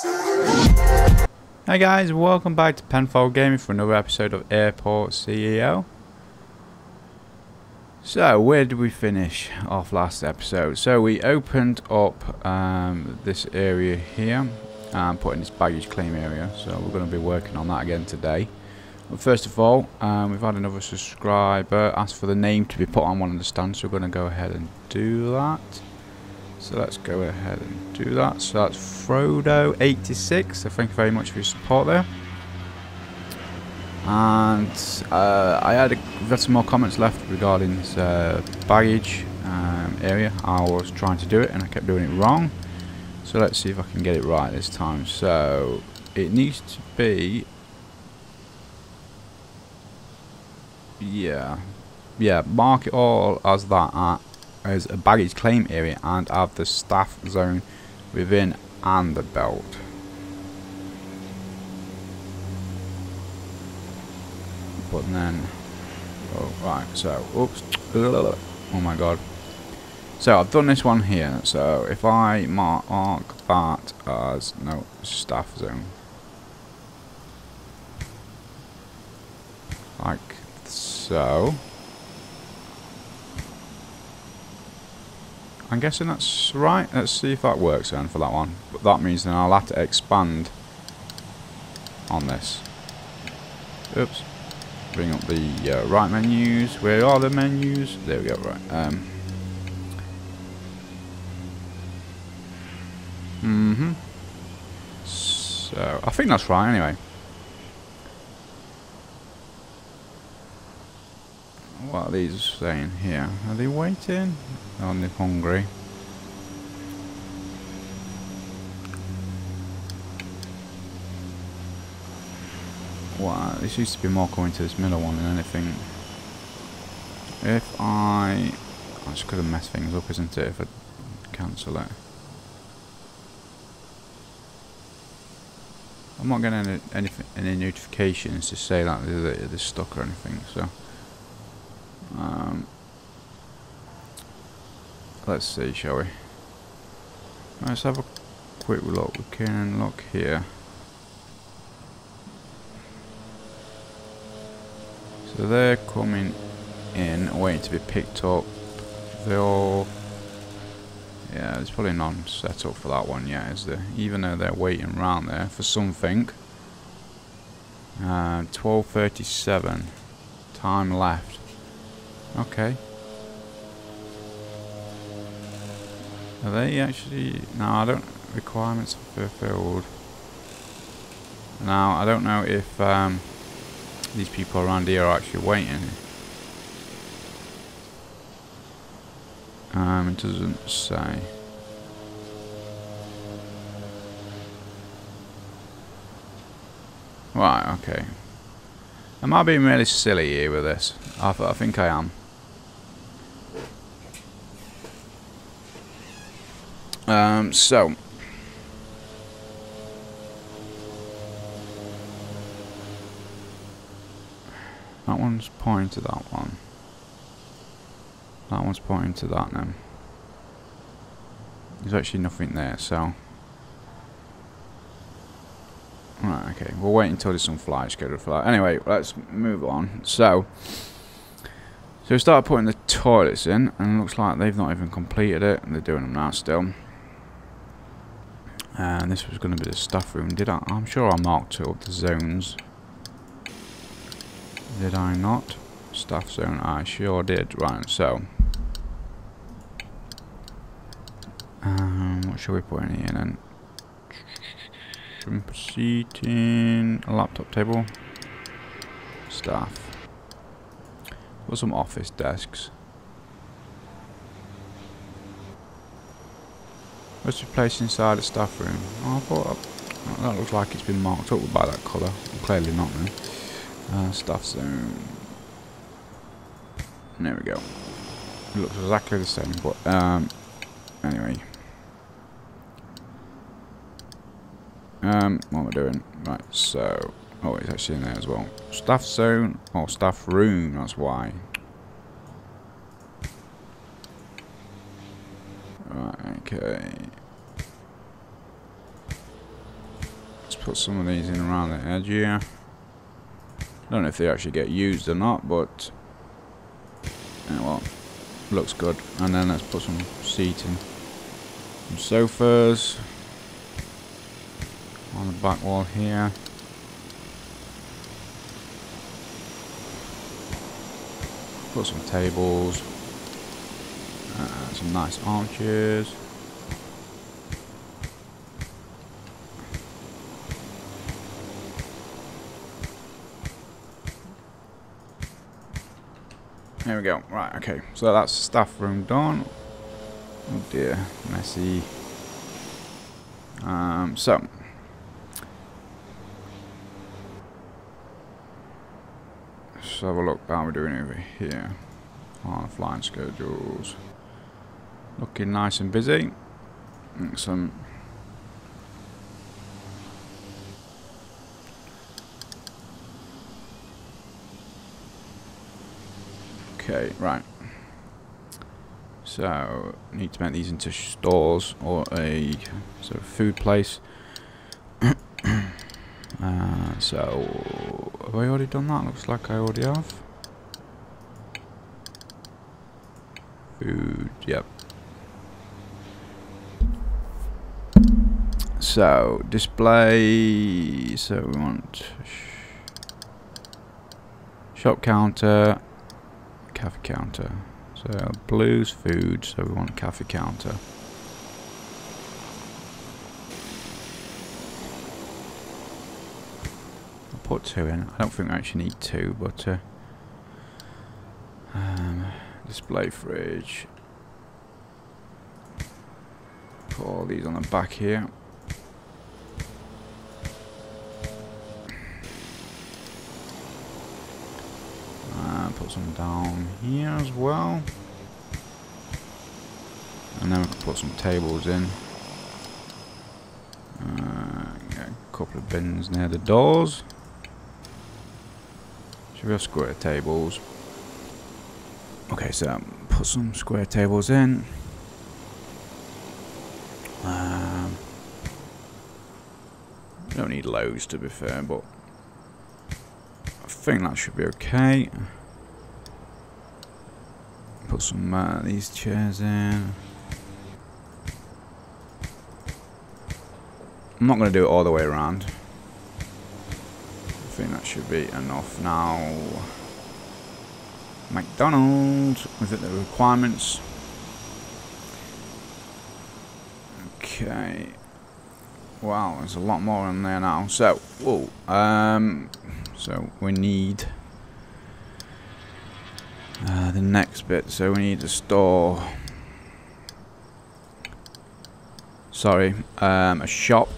Hi guys, welcome back to Penfold Gaming for another episode of Airport CEO. So, where did we finish off last episode? So, we opened up um, this area here and put in this baggage claim area. So, we're going to be working on that again today. But first of all, um, we've had another subscriber ask for the name to be put on one of the stands, so we're going to go ahead and do that. So let's go ahead and do that. So that's Frodo86. So thank you very much for your support there. And uh, I had, a, some more comments left regarding this uh, baggage um, area. I was trying to do it and I kept doing it wrong. So let's see if I can get it right this time. So it needs to be... Yeah. Yeah, mark it all as that at as a baggage claim area and have the staff zone within and the belt. But then, oh right, so, oops, oh my god. So I've done this one here, so if I mark that as, no, staff zone. Like so. I'm guessing that's right. Let's see if that works then for that one. But that means then I'll have to expand on this. Oops. Bring up the uh, right menus. Where are the menus? There we go, right. Um, mm-hmm. So, I think that's right anyway. What are these saying here? Are they waiting? Oh, they're hungry. Wow, this used to be more coming to this middle one than anything. If I... I just could have messed things up, isn't it, if I cancel it. I'm not getting any, any, notifications to say that they're, they're stuck or anything, so... Um, let's see, shall we? Let's have a quick look. We can look here. So they're coming in, waiting to be picked up. They're all... Yeah, there's probably none set up for that one yet, is there? Even though they're waiting around there for something. Uh, 12.37. Time left. Okay. Are they actually... No, I don't... Requirements fulfilled. Now, I don't know if um, these people around here are actually waiting. Um, it doesn't say. Right, okay. Am I being really silly here with this? I, th I think I am. Um, so. That one's pointing to that one. That one's pointing to that now. There's actually nothing there, so... Right, okay. We'll wait until there's some flies scheduled for that. Anyway, let's move on. So... So we started putting the toilets in, and it looks like they've not even completed it. And they're doing them now still. And this was going to be the staff room. Did I? I'm sure I marked up the zones. Did I not? Staff zone. I sure did. Right. So. Um, what should we put in here then? Shrimp seating. A laptop table. Staff. Put some office desks. What's the place inside the staff room? Oh, I thought oh, that looks like it's been marked up by that colour. Clearly not then. Uh, staff zone. There we go. It looks exactly the same, but um, anyway. Um, what am I doing? Right, so oh, it's actually in there as well. Staff zone or staff room. That's why. Right, okay. Put some of these in around the edge here. I don't know if they actually get used or not, but yeah, well, looks good. And then let's put some seating, some sofas on the back wall here. Put some tables, uh, some nice armchairs. There we go. Right, okay. So that's staff room done. Oh dear, messy. Um, so. Let's have a look how we're doing over here. On flying schedules. Looking nice and busy. Some Okay, right. So, need to make these into stores or a sort of food place. uh, so, have I already done that? Looks like I already have. Food, yep. So, display, so we want shop counter, cafe counter. So blues food, so we want cafe counter. I'll put two in. I don't think I actually need two, but uh, um, display fridge. Put all these on the back here. Put some down here as well. And then we can put some tables in. Uh, a couple of bins near the doors. Should we have square tables? Okay, so put some square tables in. Um, don't need loads to be fair, but I think that should be okay. Put some uh, these chairs in. I'm not going to do it all the way around. I think that should be enough now. McDonald's, with it the requirements. Okay. Wow, there's a lot more in there now. So, whoa, um, so we need uh, the next bit, so we need to store... Sorry, um, a shop.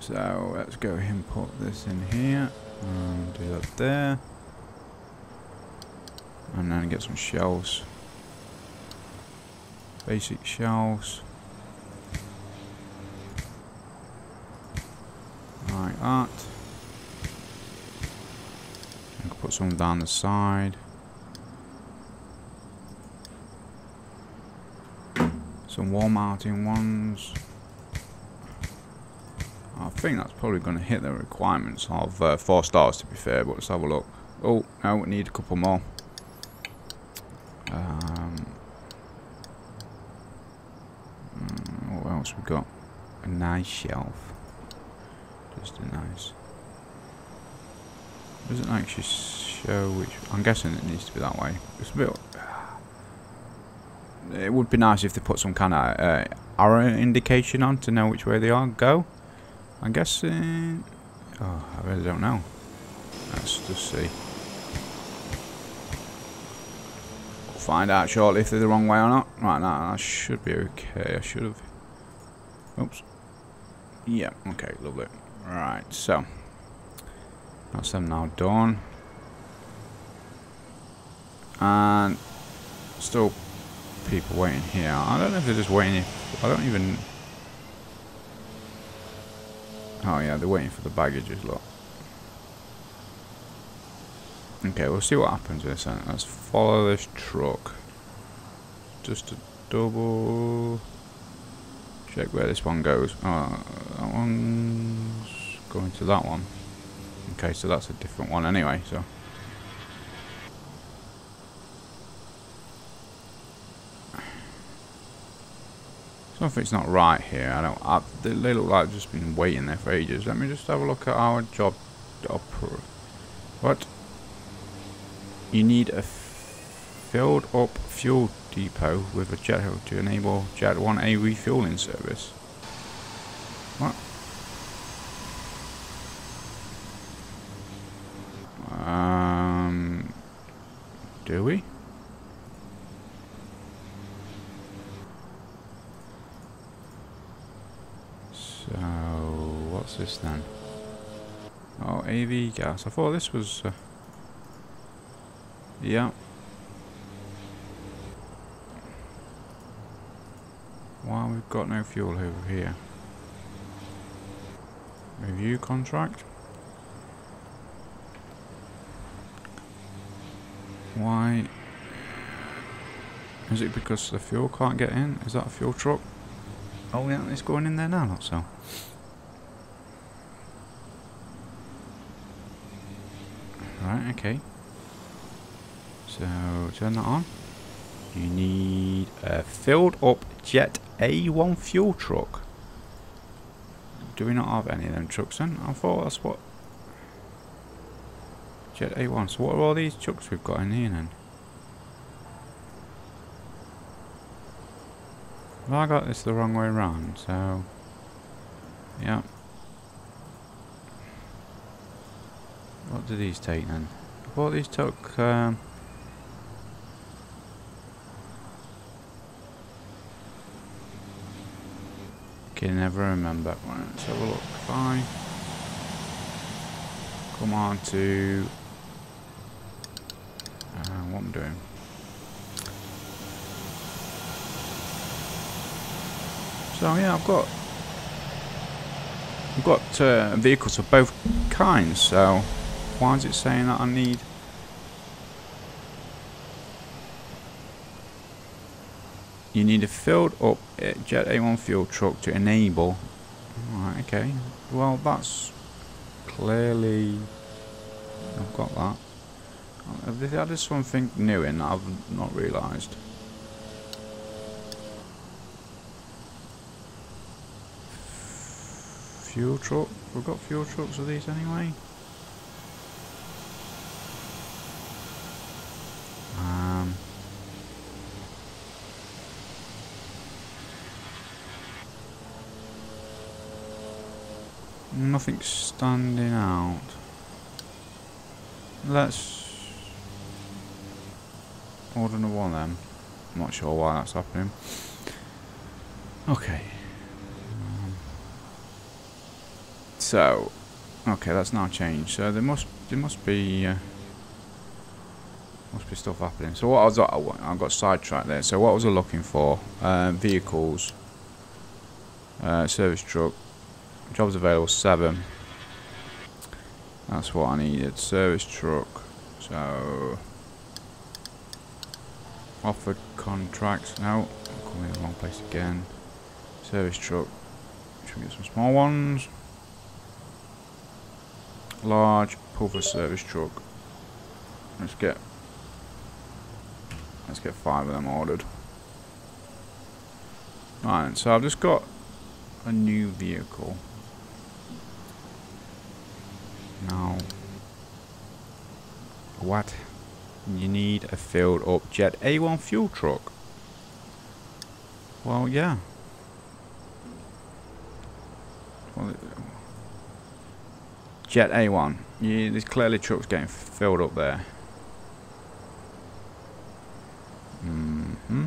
So let's go import this in here. And do that there. And then get some shelves. Basic shelves. Like that. Put some down the side. Some wall mounting ones. I think that's probably going to hit the requirements of uh, four stars to be fair, but let's have a look. Oh, no, we need a couple more. Um, mm, what else we got? A nice shelf. Just a nice. Doesn't actually show which... I'm guessing it needs to be that way. It's a bit... It would be nice if they put some kind of uh, arrow indication on to know which way they are go. I'm guessing... Oh, I really don't know. Let's just see. We'll find out shortly if they're the wrong way or not. Right, now that should be okay. I should have... Oops. Yeah, okay, lovely. Right, so... That's them now done. And still people waiting here. I don't know if they're just waiting. If, I don't even... Oh yeah, they're waiting for the baggages, look. Okay, we'll see what happens with this. Let's follow this truck. Just a double... check where this one goes. Oh, that one's going to that one. Okay, so that's a different one anyway, so. Something's not right here. I don't. I, they look like just been waiting there for ages. Let me just have a look at our job. What? You need a filled up fuel depot with a jet to enable Jet 1A refueling service. What? Um, do we? So, what's this then? Oh, AV gas. I thought this was... Uh, yeah. Why we've got no fuel over here? Review contract? Why? Is it because the fuel can't get in? Is that a fuel truck? Oh yeah, it's going in there now, not so. Right, okay. So, turn that on. You need a filled up Jet A1 fuel truck. Do we not have any of them trucks then? I thought that's what... Jet A1. So what are all these trucks we've got in here then? Have I got this the wrong way around? So... Yeah. What do these take then? I thought these took... Um, Can never remember. Let's have a look. Fine. Come on to uh, what I'm doing. So yeah, I've got I've got uh, vehicles of both kinds. So why is it saying that I need You need a filled up Jet A1 fuel truck to enable. Right, okay. Well, that's clearly. I've got that. Have they added something new in that I've not realised? Fuel truck? We've got fuel trucks of these anyway? Um, nothing standing out. Let's order another one then. I'm not sure why that's happening. Okay. Um, so, okay, that's now changed. So there must there must be uh, must be stuff happening. So what I was I got sidetracked there. So what was I looking for? Uh, vehicles, uh, service truck, Jobs available, seven. That's what I needed. Service truck. So, offered contracts. No, I'm coming in the wrong place again. Service truck. Should we get some small ones? Large pulver service truck. Let's get let's get five of them ordered. Right, so I've just got a new vehicle. Now, what? You need a filled up Jet A1 fuel truck. Well, yeah. Well, Jet A1. Yeah, there's clearly trucks getting filled up there. Mm hmm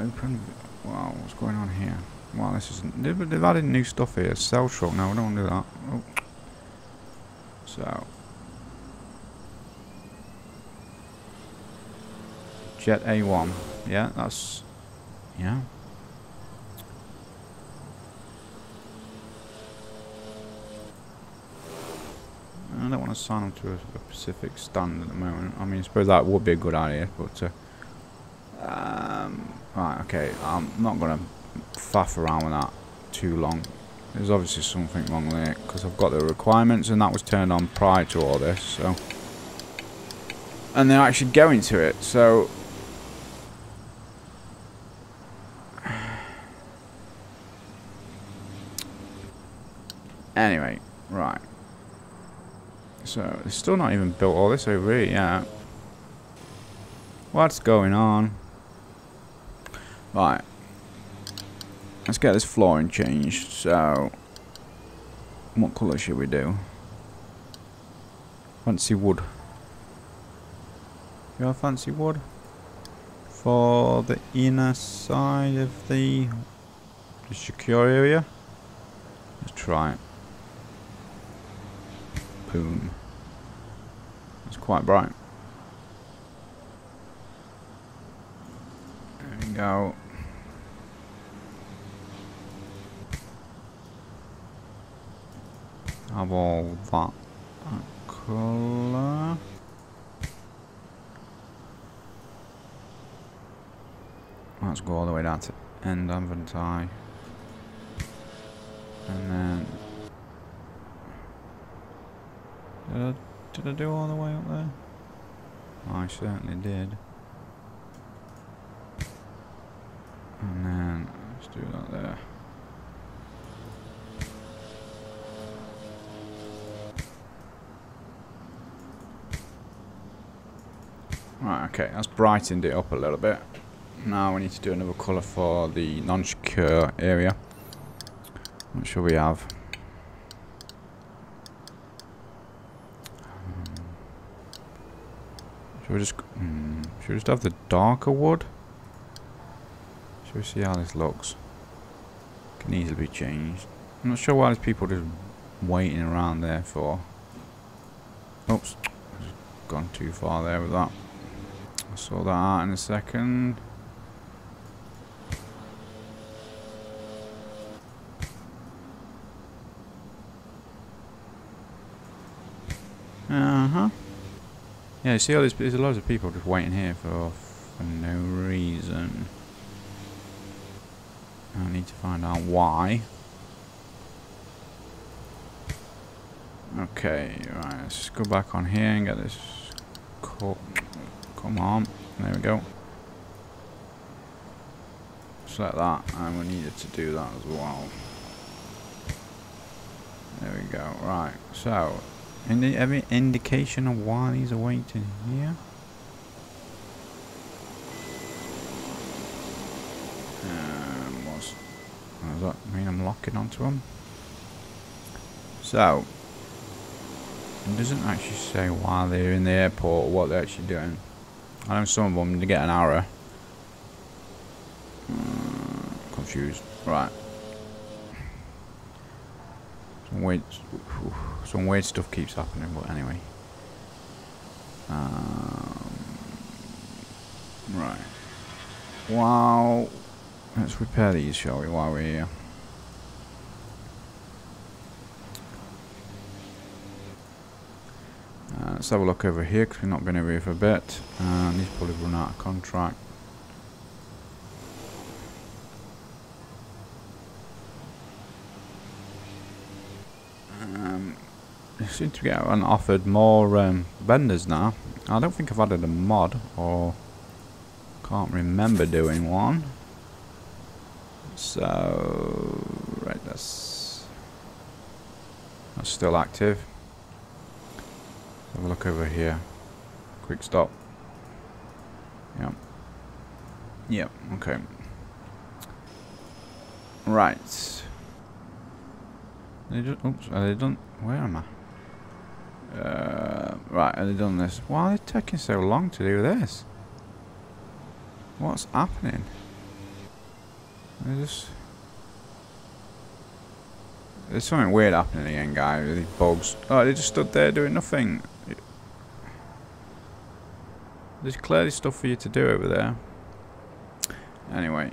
Open. Wow, what's going on here? Well, this isn't. They've, they've added new stuff here. Sell truck. No, I don't want to do that. Oh. So. Jet A1. Yeah, that's. Yeah. To sign them to a, a, specific stand at the moment. I mean, I suppose that would be a good idea, but uh, Um, right, okay, I'm not going to faff around with that too long. There's obviously something wrong there, because I've got the requirements, and that was turned on prior to all this, so... And they're actually going to it, so... Anyway, right. So, it's still not even built all this over here yet. What's going on? Right. Let's get this flooring changed. So, what colour should we do? Fancy wood. You have fancy wood? For the inner side of the, the secure area? Let's try it. Boom. Quite bright. There we go. Have all that, colour. Let's go all the way down to end inventory. And then I, did I do all the way up there? Oh, I certainly did. And then, let's do that there. Right, okay, that's brightened it up a little bit. Now we need to do another colour for the non-secure area. What should we have? Should we just hmm, should we just have the darker wood? Should we see how this looks? Can easily be changed. I'm not sure why there's people are just waiting around there for. Oops, gone too far there with that. I saw that out in a second. Uh huh. Yeah, you see all these, there's loads of people just waiting here for, for no reason. I need to find out why. Okay, right, let's go back on here and get this Come on, there we go. Select that, and we needed to do that as well. There we go, right, so any, any indication of why these are waiting here? Um, what's, does that mean I'm locking onto them? So, it doesn't actually say why they're in the airport or what they're actually doing. I know some of them to get an arrow. Uh, confused. Right. Some weird, some weird stuff keeps happening, but anyway. Um, right. Wow. Let's repair these, shall we, while we're here. Uh, let's have a look over here, because we've not been over here for a bit. And he's probably run out of contract. Seem to get offered more um, vendors now. I don't think I've added a mod, or can't remember doing one. So, right, that's that's still active. Have a look over here. Quick stop. Yep. Yep. Okay. Right. They just, oops, they done? Where am I? Uh, right, have they done this? Why are they taking so long to do this? What's happening? Just... There's something weird happening again, with these bugs. Oh, they just stood there doing nothing. There's clearly stuff for you to do over there. Anyway,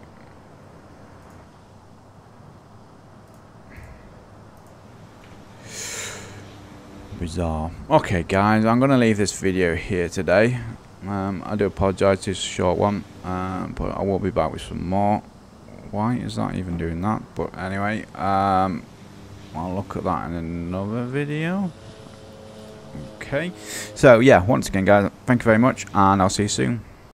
Bizarre. Okay, guys, I'm going to leave this video here today. Um, I do apologise, is a short one, um, but I will be back with some more. Why is that even doing that? But anyway, um, I'll look at that in another video. Okay, so yeah, once again guys, thank you very much, and I'll see you soon.